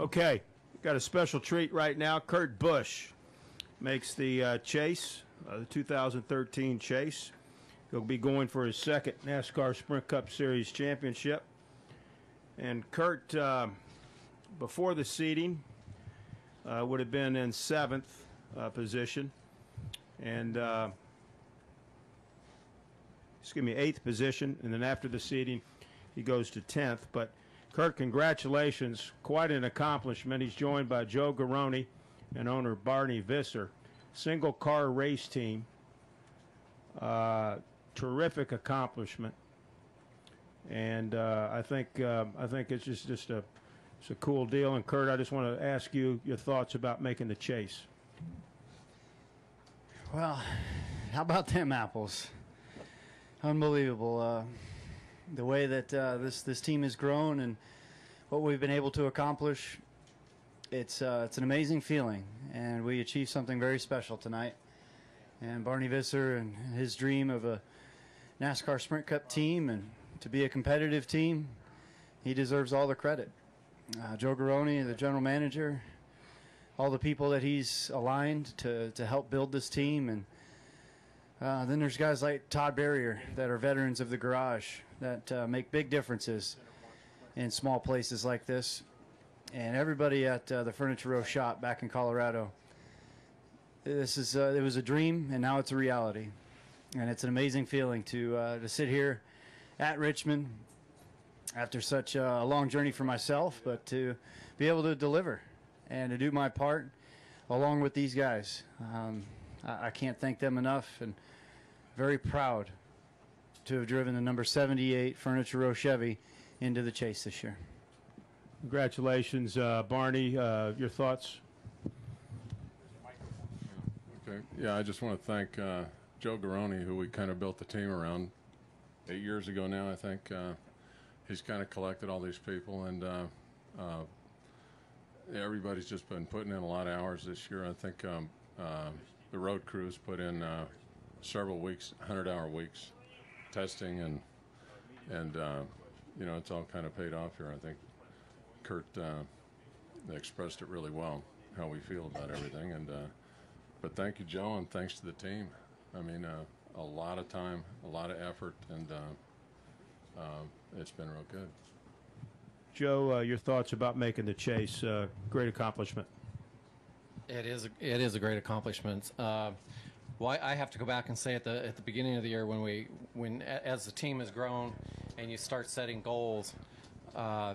Okay, got a special treat right now. Kurt Busch makes the uh, chase, uh, the 2013 chase. He'll be going for his second NASCAR Sprint Cup Series championship. And Kurt, uh, before the seeding, uh, would have been in seventh uh, position, and uh, excuse me, eighth position. And then after the seeding, he goes to tenth. But Kurt, congratulations! Quite an accomplishment. He's joined by Joe Garone and owner Barney Visser. Single car race team. Uh, terrific accomplishment, and uh, I think um I think it's just just a it's a cool deal. And Kurt, I just want to ask you your thoughts about making the chase. Well, how about them apples? Unbelievable. The way that uh, this this team has grown and what we've been able to accomplish. It's uh, it's an amazing feeling, and we achieved something very special tonight. And Barney Visser and his dream of a NASCAR Sprint Cup team and to be a competitive team, he deserves all the credit. Uh, Joe Garone, the general manager, all the people that he's aligned to, to help build this team. And uh, then there's guys like Todd Berrier that are veterans of the garage that uh, make big differences in small places like this. And everybody at uh, the Furniture Row shop back in Colorado. This is uh, it was a dream, and now it's a reality, and it's an amazing feeling to uh, to sit here at Richmond after such a long journey for myself, but to be able to deliver and to do my part along with these guys. Um, I, I can't thank them enough and very proud to have driven the number 78 Furniture Row Chevy into the chase this year. Congratulations, uh, Barney. Uh, your thoughts? Okay. Yeah, I just want to thank uh, Joe Garone, who we kind of built the team around eight years ago now. I think uh, he's kind of collected all these people, and uh, uh, everybody's just been putting in a lot of hours this year. I think um, uh, the road crews put in uh, several weeks, hundred-hour weeks, testing, and and uh, you know it's all kind of paid off here. I think Kurt uh, expressed it really well how we feel about everything, and. Uh, but thank you, Joe, and thanks to the team. I mean, uh, a lot of time, a lot of effort, and uh, it's been real good. Joe, your thoughts about making the chase? Great accomplishment. It is. It is a great accomplishment. Uh, well, I have to go back and say at the at the beginning of the year when we when as the team has grown and you start setting goals, uh,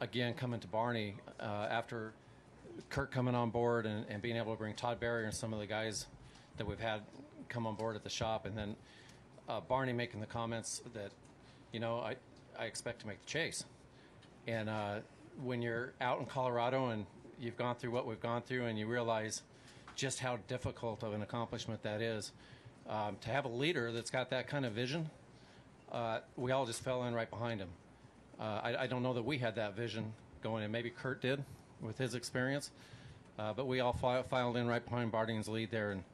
again coming to Barney uh, after Kurt coming on board and, and being able to bring Todd Berrier and some of the guys that we've had come on board at the shop, and then uh, Barney making the comments that, you know, I I expect to make the chase. And uh, when you're out in Colorado and you've gone through what we've gone through, and you realize just how difficult of an accomplishment that is, um, to have a leader that's got that kind of vision, uh, we all just fell in right behind him. Uh, I, I don't know that we had that vision going, and maybe Kurt did with his experience, uh, but we all fi- filed in right behind Barney's lead there, and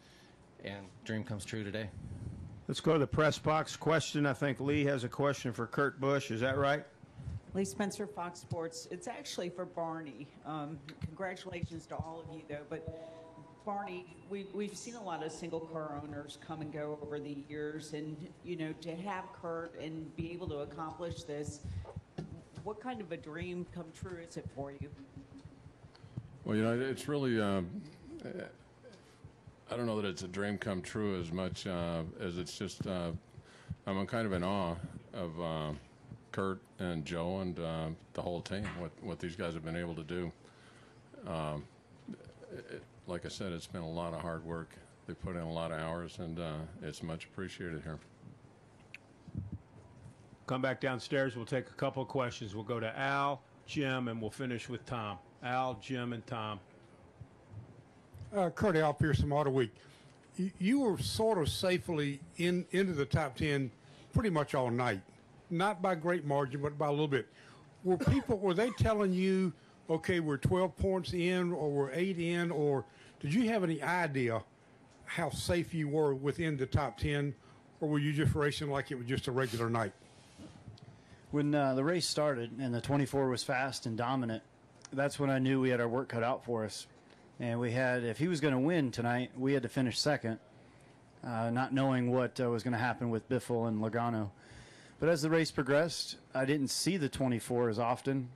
and dream comes true today. Let's go to the press box question. I think Lee has a question for Kurt Busch. Is that right? Lee Spencer, Fox Sports. It's actually for Barney. Um, congratulations to all of you, though. But Barney, we, we've seen a lot of single car owners come and go over the years, and you know, to have Kurt and be able to accomplish this, what kind of a dream come true is it for you? Well, you know, it's really. Uh, I don't know that it's a dream come true as much uh, as it's just. Uh, I'm kind of in awe of uh, Kurt and Joe and uh, the whole team. What what these guys have been able to do. Um, it, like I said, it's been a lot of hard work. They put in a lot of hours, and uh, it's much appreciated here. Come back downstairs. We'll take a couple of questions. We'll go to Al, Jim, and we'll finish with Tom. Al, Jim, and Tom. Uh, Kurt Al Pearce, Auto Week. You, you were sort of safely in into the top ten pretty much all night, not by great margin, but by a little bit. Were people were they telling you, okay, we're twelve points in, or we're eight in, or did you have any idea how safe you were within the top ten, or were you just racing like it was just a regular night? When uh, the race started and the 24 was fast and dominant, that's when I knew we had our work cut out for us. And we had, if he was going to win tonight, we had to finish second, uh, not knowing what uh, was going to happen with Biffle and Logano. But as the race progressed, I didn't see the 24 as often,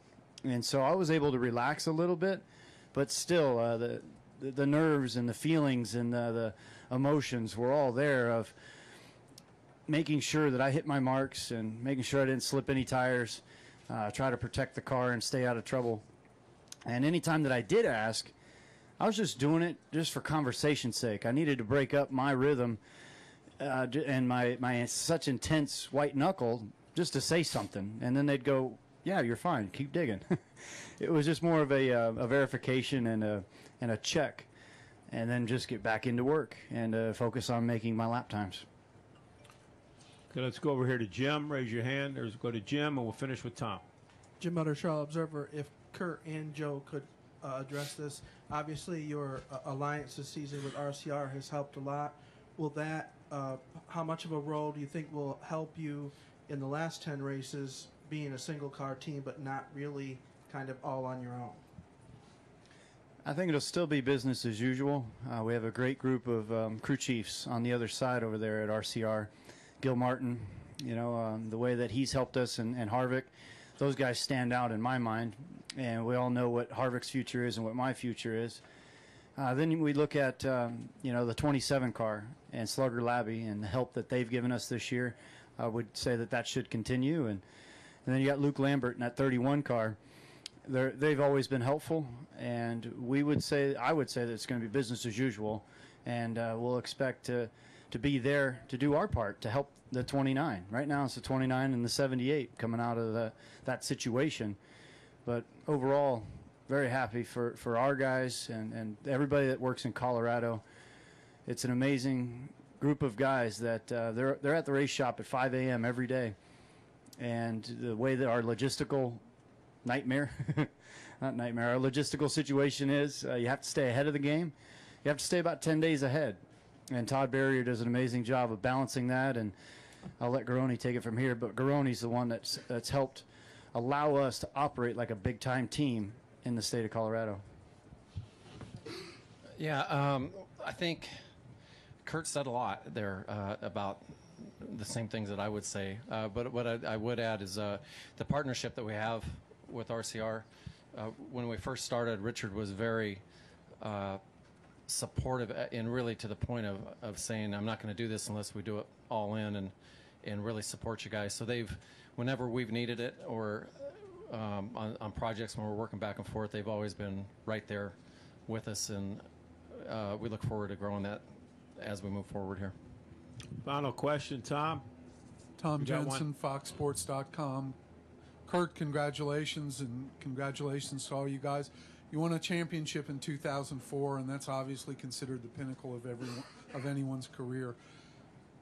and so I was able to relax a little bit. But still, uh, the, the nerves and the feelings and the, the emotions were all there of making sure that I hit my marks and making sure I didn't slip any tires, uh, try to protect the car and stay out of trouble. And anytime that I did ask, I was just doing it just for conversation's sake. I needed to break up my rhythm uh, and my, my such intense white knuckle just to say something. And then they'd go, Yeah, you're fine. Keep digging. it was just more of a, uh, a verification and a, and a check. And then just get back into work and uh, focus on making my lap times. Okay, let's go over here to Jim. Raise your hand. There's go to Jim, and we'll finish with Tom. Jim Utter, Charlotte Observer. If Kurt and Joe could uh, address this, obviously your uh, alliance this season with RCR has helped a lot. Will that, uh, how much of a role do you think will help you in the last 10 races being a single car team but not really kind of all on your own? I think it'll still be business as usual. Uh, we have a great group of um, crew chiefs on the other side over there at RCR. Gil Martin, you know, um, the way that he's helped us and, and Harvick, those guys stand out in my mind. And we all know what Harvick's future is and what my future is. Uh, then we look at, um, you know, the 27 car and Slugger Labbe and the help that they've given us this year. I would say that that should continue. And, and then you got Luke Lambert in that 31 car they're, they've always been helpful, and we would say, I would say that it's going to be business as usual, and uh, we'll expect to, to be there to do our part to help the 29. Right now, it's the 29 and the 78 coming out of the, that situation, but overall, very happy for, for our guys and, and everybody that works in Colorado. It's an amazing group of guys that uh, they're they're at the race shop at 5 a.m. every day, and the way that our logistical nightmare, not nightmare, our logistical situation is uh, you have to stay ahead of the game. You have to stay about 10 days ahead. And Todd Berrier does an amazing job of balancing that. And I'll let Garone take it from here. But Garone's the one that's, that's helped allow us to operate like a big time team in the state of Colorado. Yeah, um, I think Kurt said a lot there uh, about the same things that I would say. Uh, but what I, I would add is uh, the partnership that we have with RCR. Uh, when we first started, Richard was very uh, supportive uh, and really to the point of, of saying, I'm not going to do this unless we do it all in and, and really support you guys. So they've, whenever we've needed it or um, on, on projects when we're working back and forth, they've always been right there with us. And uh, we look forward to growing that as we move forward here. Final question, Tom. Tom You got one? Jensen, FoxSports.com. Kurt, congratulations and congratulations to all you guys. You won a championship in 2004, and that's obviously considered the pinnacle of everyone of anyone's career.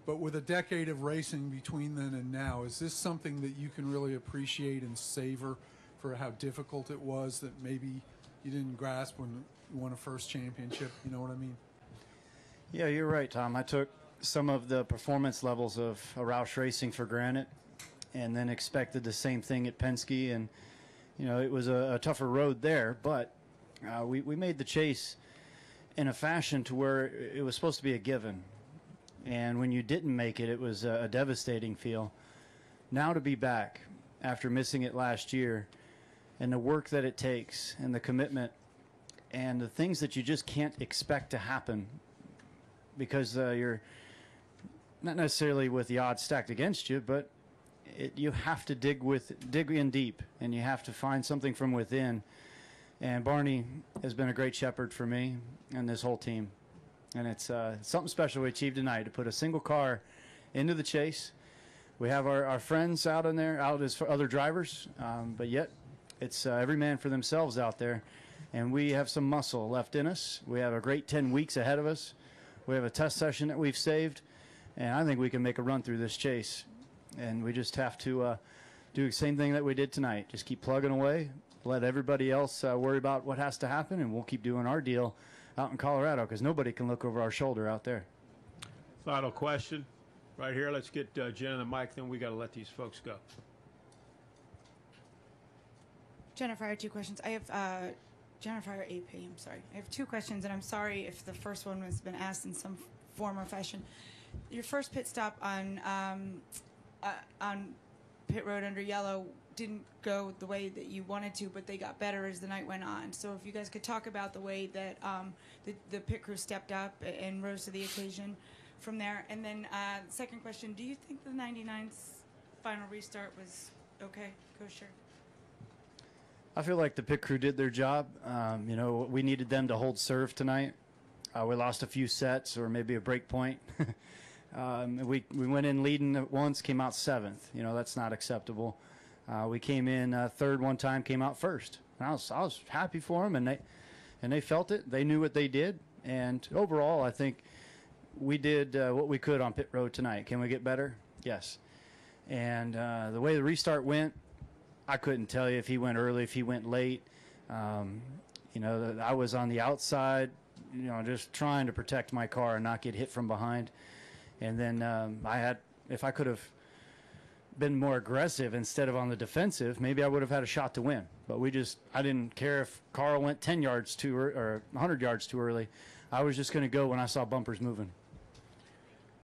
But with a decade of racing between then and now, is this something that you can really appreciate and savor for how difficult it was that maybe you didn't grasp when you won a first championship? You know what I mean? Yeah, you're right, Tom. I took some of the performance levels of a Roush Racing for granted, and then expected the same thing at Penske, and you know it was a, a tougher road there, but uh, we we made the chase in a fashion to where it was supposed to be a given, and when you didn't make it, it was a, devastating feel. Now to be back after missing it last year, and the work that it takes, and the commitment, and the things that you just can't expect to happen because uh, you're not necessarily with the odds stacked against you, but it, you have to dig with dig in deep, and you have to find something from within. And Barney has been a great shepherd for me and this whole team, and it's uh, something special we achieved tonight to put a single car into the chase. We have our, our friends out in there, out as for other drivers, um, but yet it's uh, every man for themselves out there. And we have some muscle left in us. We have a great 10 weeks ahead of us. We have a test session that we've saved, and I think we can make a run through this chase. And we just have to uh, do the same thing that we did tonight. Just keep plugging away. Let everybody else uh, worry about what has to happen, and we'll keep doing our deal out in Colorado because nobody can look over our shoulder out there. Final question, right here. Let's get uh, Jen on the mic. Then we got to let these folks go. Jennifer, I have two questions. I have uh, Jennifer AP. I'm sorry. I have two questions, and I'm sorry if the first one has been asked in some form or fashion. Your first pit stop on um, uh, on pit road under yellow didn't go the way that you wanted to, but they got better as the night went on. So if you guys could talk about the way that um, the, the pit crew stepped up and rose to the occasion from there. And then uh, second question, do you think the 99's final restart was okay, kosher? I feel like the pit crew did their job. Um, you know, we needed them to hold serve tonight. Uh, we lost a few sets or maybe a break point. um, we we went in leading at once, came out seventh. You know, that's not acceptable. Uh, we came in uh, third one time, came out first. And I was I was happy for them, and they and they felt it. They knew what they did, and overall, I think we did uh, what we could on pit road tonight. Can we get better? Yes. And uh, the way the restart went, I couldn't tell you if he went early, if he went late. Um, you know, I was on the outside, you know, just trying to protect my car and not get hit from behind. And then um, I had, if I could have been more aggressive instead of on the defensive, maybe I would have had a shot to win. But we just, I didn't care if Carl went 10 yards too or 100 yards too early. I was just going to go when I saw bumpers moving.